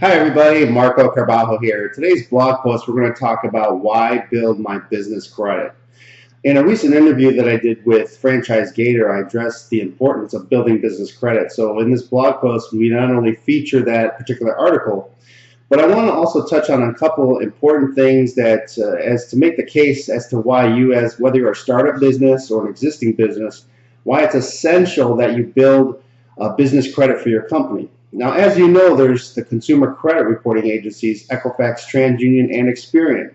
Hi everybody, Marco Carbajo here. Today's blog post we're going to talk about why build my business credit. In a recent interview that I did with Franchise Gator, I addressed the importance of building business credit. So in this blog post, we not only feature that particular article, but I want to also touch on a couple important things that uh, as to make the case as to why you as whether you're a startup business or an existing business, why it's essential that you build a business credit for your company. Now, as you know, there's the consumer credit reporting agencies, Equifax, TransUnion, and Experian.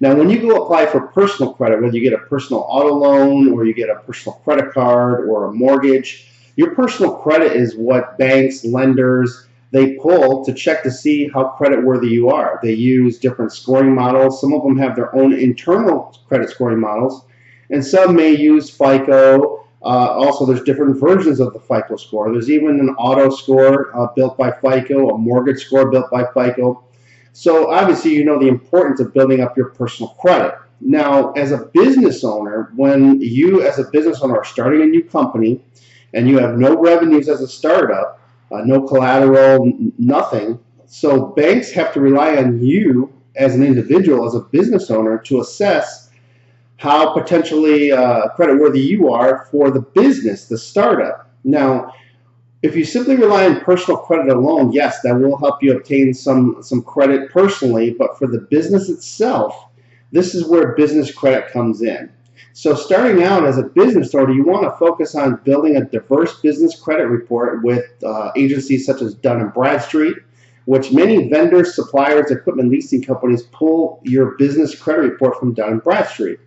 Now, when you go apply for personal credit, whether you get a personal auto loan or you get a personal credit card or a mortgage, your personal credit is what banks, lenders, they pull to check to see how credit worthy you are. They use different scoring models. Some of them have their own internal credit scoring models, and some may use FICO uh, also, there's different versions of the FICO score. There's even an auto score uh, built by FICO, a mortgage score built by FICO. So obviously, you know the importance of building up your personal credit. Now, as a business owner, when you as a business owner are starting a new company and you have no revenues as a startup, uh, no collateral, nothing, so banks have to rely on you as an individual, as a business owner, to assess how potentially uh, creditworthy you are for the business, the startup. Now, if you simply rely on personal credit alone, yes, that will help you obtain some, some credit personally, but for the business itself, this is where business credit comes in. So starting out as a business owner, you want to focus on building a diverse business credit report with uh, agencies such as Dun & Bradstreet, which many vendors, suppliers, equipment leasing companies pull your business credit report from Dun & Bradstreet.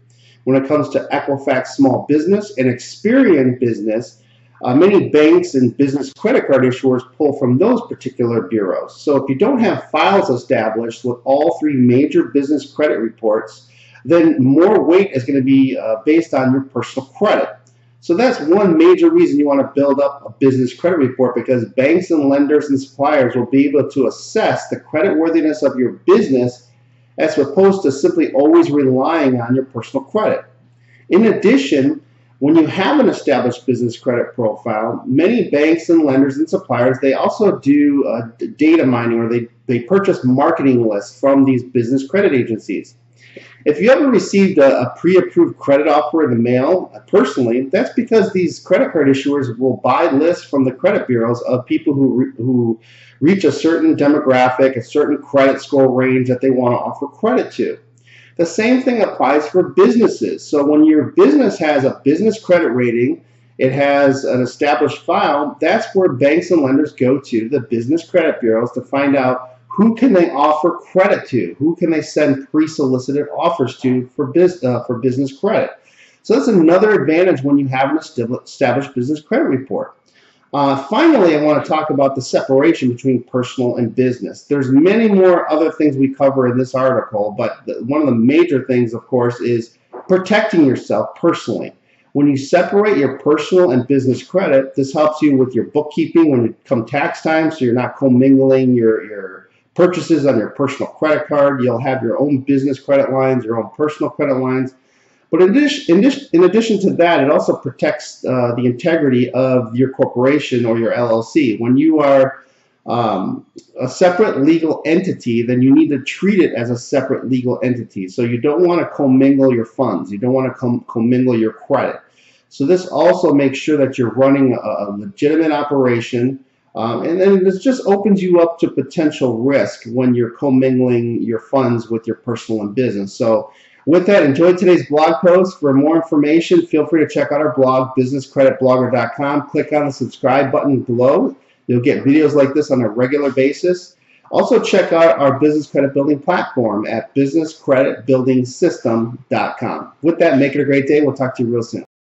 When it comes to Equifax small business and Experian business, uh, many banks and business credit card issuers pull from those particular bureaus. So if you don't have files established with all three major business credit reports, then more weight is going to be uh, based on your personal credit. So that's one major reason you want to build up a business credit report because banks and lenders and suppliers will be able to assess the credit worthiness of your business as opposed to simply always relying on your personal credit. In addition, when you have an established business credit profile, many banks and lenders and suppliers, they also do uh, data mining or they, they purchase marketing lists from these business credit agencies. If you ever received a, a pre-approved credit offer in the mail, uh, personally, that's because these credit card issuers will buy lists from the credit bureaus of people who, re who reach a certain demographic, a certain credit score range that they want to offer credit to. The same thing applies for businesses. So when your business has a business credit rating, it has an established file, that's where banks and lenders go to, the business credit bureaus, to find out who can they offer credit to? Who can they send pre-solicited offers to for, biz, uh, for business credit? So that's another advantage when you have an established business credit report. Uh, finally, I want to talk about the separation between personal and business. There's many more other things we cover in this article, but the, one of the major things, of course, is protecting yourself personally. When you separate your personal and business credit, this helps you with your bookkeeping when it come tax time, so you're not commingling your, your purchases on your personal credit card. You'll have your own business credit lines, your own personal credit lines. But in addition, in addition to that, it also protects uh, the integrity of your corporation or your LLC. When you are um, a separate legal entity, then you need to treat it as a separate legal entity. So you don't want to commingle your funds. You don't want to com commingle your credit. So this also makes sure that you're running a, a legitimate operation um, and then this just opens you up to potential risk when you're commingling your funds with your personal and business. So with that, enjoy today's blog post. For more information, feel free to check out our blog, businesscreditblogger.com. Click on the subscribe button below. You'll get videos like this on a regular basis. Also check out our business credit building platform at businesscreditbuildingsystem.com. With that, make it a great day. We'll talk to you real soon.